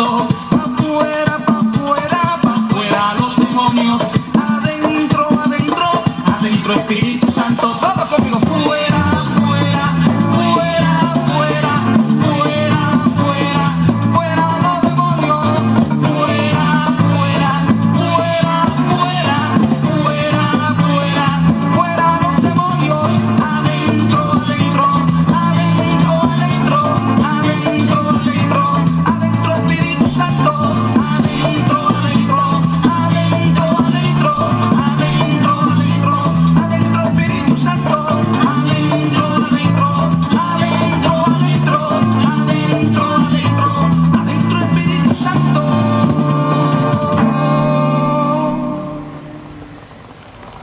Pa' afuera, pa' afuera, pa' afuera los demonios Adentro, adentro, adentro espiritual.